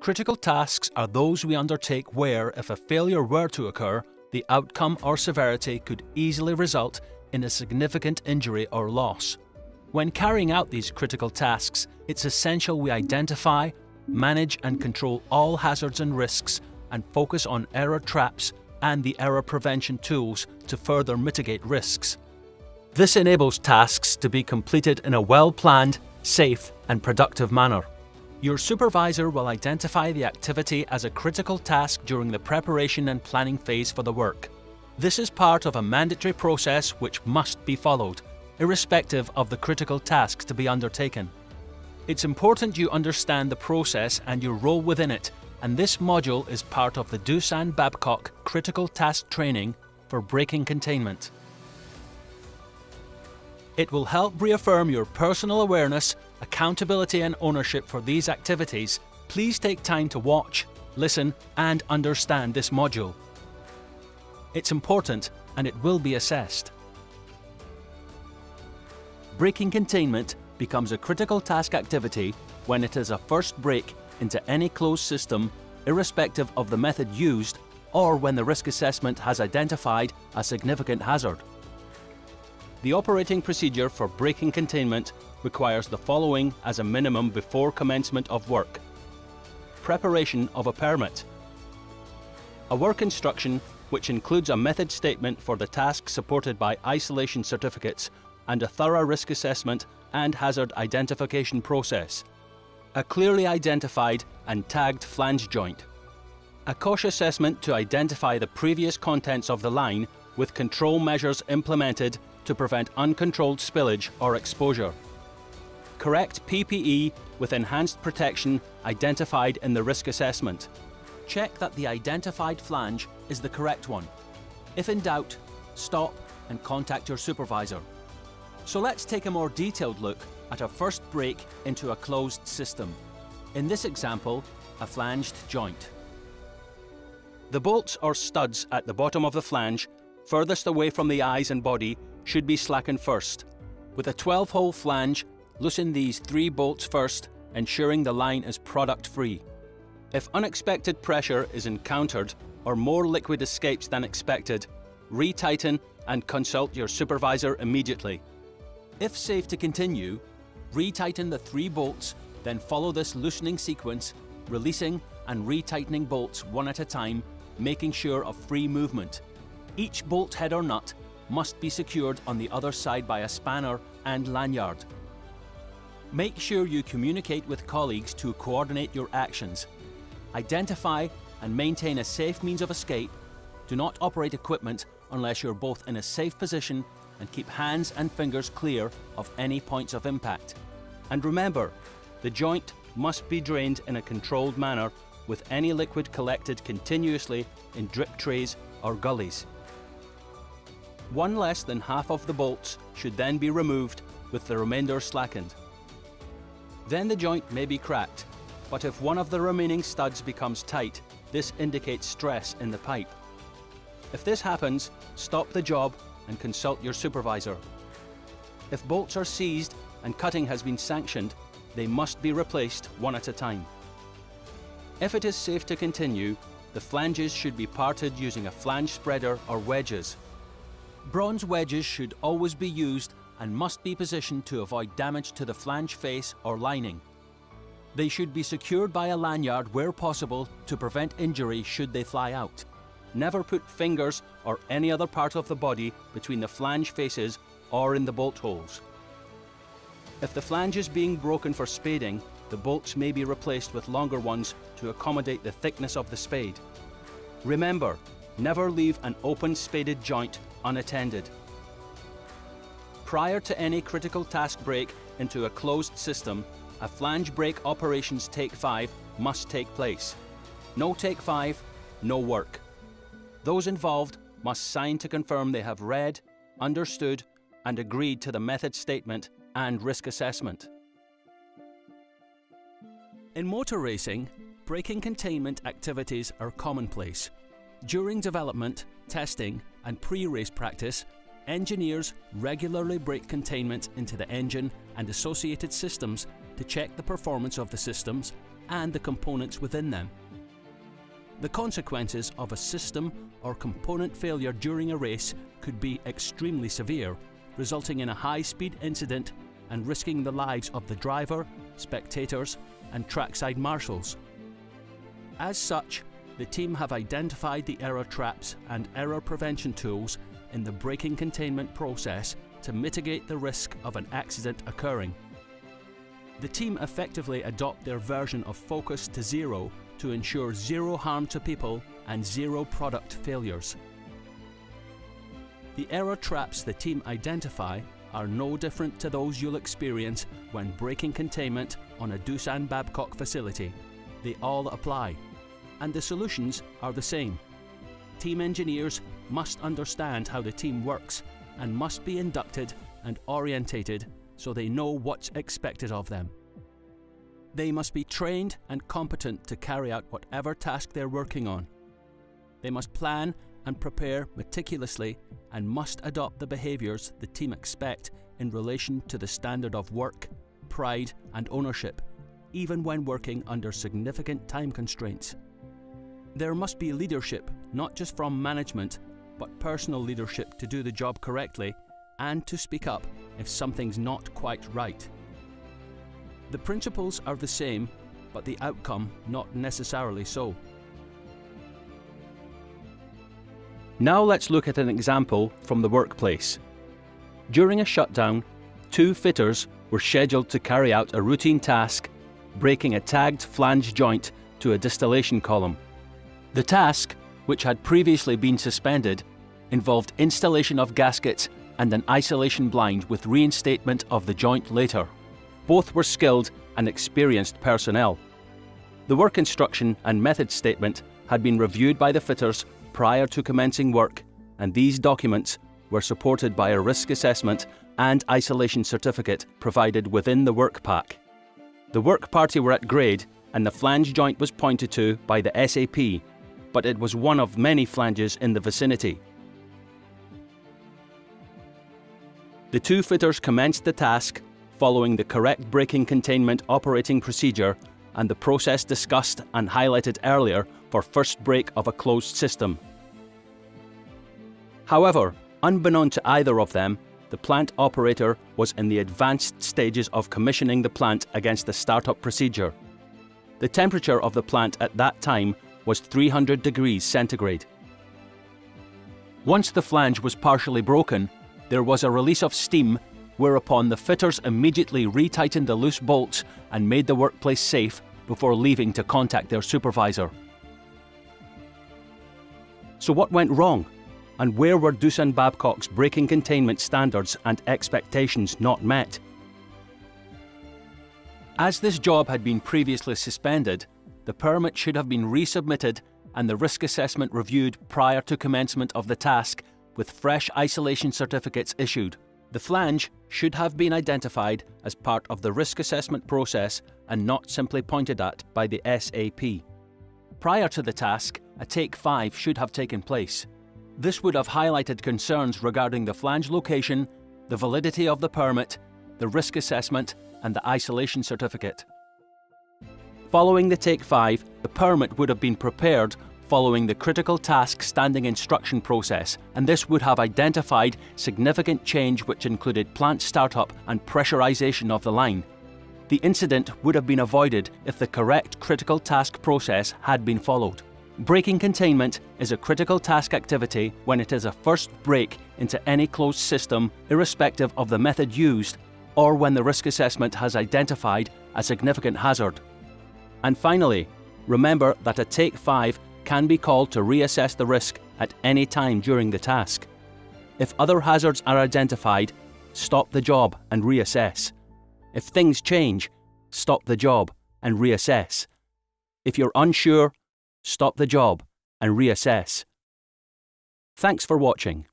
Critical tasks are those we undertake where, if a failure were to occur, the outcome or severity could easily result in a significant injury or loss. When carrying out these critical tasks, it's essential we identify, manage and control all hazards and risks and focus on error traps and the error prevention tools to further mitigate risks. This enables tasks to be completed in a well-planned, safe and productive manner. Your supervisor will identify the activity as a critical task during the preparation and planning phase for the work. This is part of a mandatory process which must be followed, irrespective of the critical tasks to be undertaken. It's important you understand the process and your role within it, and this module is part of the Doosan Babcock Critical Task Training for Breaking Containment. It will help reaffirm your personal awareness, accountability and ownership for these activities. Please take time to watch, listen and understand this module. It's important and it will be assessed. Breaking containment becomes a critical task activity when it is a first break into any closed system irrespective of the method used or when the risk assessment has identified a significant hazard. The operating procedure for breaking containment requires the following as a minimum before commencement of work. Preparation of a permit. A work instruction which includes a method statement for the task supported by isolation certificates and a thorough risk assessment and hazard identification process. A clearly identified and tagged flange joint. A COSHH assessment to identify the previous contents of the line with control measures implemented to prevent uncontrolled spillage or exposure. Correct PPE with enhanced protection identified in the risk assessment. Check that the identified flange is the correct one. If in doubt, stop and contact your supervisor. So let's take a more detailed look at a first break into a closed system. In this example, a flanged joint. The bolts or studs at the bottom of the flange, furthest away from the eyes and body, should be slackened first. With a 12-hole flange, loosen these three bolts first, ensuring the line is product-free. If unexpected pressure is encountered or more liquid escapes than expected, retighten and consult your supervisor immediately. If safe to continue, retighten the three bolts, then follow this loosening sequence, releasing and retightening bolts one at a time, making sure of free movement. Each bolt head or nut must be secured on the other side by a spanner and lanyard. Make sure you communicate with colleagues to coordinate your actions. Identify and maintain a safe means of escape. Do not operate equipment unless you're both in a safe position and keep hands and fingers clear of any points of impact. And remember, the joint must be drained in a controlled manner with any liquid collected continuously in drip trays or gullies. One less than half of the bolts should then be removed with the remainder slackened. Then the joint may be cracked, but if one of the remaining studs becomes tight, this indicates stress in the pipe. If this happens, stop the job and consult your supervisor. If bolts are seized and cutting has been sanctioned, they must be replaced one at a time. If it is safe to continue, the flanges should be parted using a flange spreader or wedges. Bronze wedges should always be used and must be positioned to avoid damage to the flange face or lining. They should be secured by a lanyard where possible to prevent injury should they fly out. Never put fingers or any other part of the body between the flange faces or in the bolt holes. If the flange is being broken for spading, the bolts may be replaced with longer ones to accommodate the thickness of the spade. Remember, never leave an open spaded joint unattended. Prior to any critical task break into a closed system, a flange break operations take 5 must take place. No take 5, no work. Those involved must sign to confirm they have read, understood and agreed to the method statement and risk assessment. In motor racing, breaking containment activities are commonplace. During development, testing and pre-race practice, engineers regularly break containment into the engine and associated systems to check the performance of the systems, and the components within them. The consequences of a system or component failure during a race could be extremely severe, resulting in a high-speed incident and risking the lives of the driver, spectators and trackside marshals. As such, the team have identified the error traps and error prevention tools in the breaking containment process to mitigate the risk of an accident occurring. The team effectively adopt their version of Focus to Zero to ensure zero harm to people and zero product failures. The error traps the team identify are no different to those you'll experience when breaking containment on a Doosan Babcock facility. They all apply, and the solutions are the same. Team engineers must understand how the team works and must be inducted and orientated so they know what's expected of them. They must be trained and competent to carry out whatever task they're working on. They must plan and prepare meticulously and must adopt the behaviours the team expect in relation to the standard of work, pride and ownership, even when working under significant time constraints. There must be leadership, not just from management, but personal leadership to do the job correctly and to speak up if something's not quite right. The principles are the same, but the outcome not necessarily so. Now let's look at an example from the workplace. During a shutdown, two fitters were scheduled to carry out a routine task, breaking a tagged flange joint to a distillation column. The task, which had previously been suspended, involved installation of gaskets and an isolation blind with reinstatement of the joint later. Both were skilled and experienced personnel. The work instruction and method statement had been reviewed by the fitters prior to commencing work, and these documents were supported by a risk assessment and isolation certificate provided within the work pack. The work party were at grade and the flange joint was pointed to by the SAP, but it was one of many flanges in the vicinity. The two fitters commenced the task following the correct breaking containment operating procedure and the process discussed and highlighted earlier for first break of a closed system. However, unbeknown to either of them, the plant operator was in the advanced stages of commissioning the plant against the startup procedure. The temperature of the plant at that time was 300 degrees centigrade. Once the flange was partially broken, there was a release of steam whereupon the fitters immediately retightened the loose bolts and made the workplace safe before leaving to contact their supervisor. So what went wrong? And where were Doosan Babcock's breaking containment standards and expectations not met? As this job had been previously suspended, the permit should have been resubmitted and the risk assessment reviewed prior to commencement of the task with fresh isolation certificates issued. The flange should have been identified as part of the risk assessment process and not simply pointed at by the SAP. Prior to the task, a Take 5 should have taken place. This would have highlighted concerns regarding the flange location, the validity of the permit, the risk assessment and the isolation certificate. Following the Take 5, the permit would have been prepared following the critical task standing instruction process, and this would have identified significant change which included plant startup and pressurization of the line. The incident would have been avoided if the correct critical task process had been followed. Breaking containment is a critical task activity when it is a first break into any closed system irrespective of the method used or when the risk assessment has identified a significant hazard. And finally, remember that a Take 5 can be called to reassess the risk at any time during the task. If other hazards are identified, stop the job and reassess. If things change, stop the job and reassess. If you're unsure, stop the job and reassess. Thanks for watching.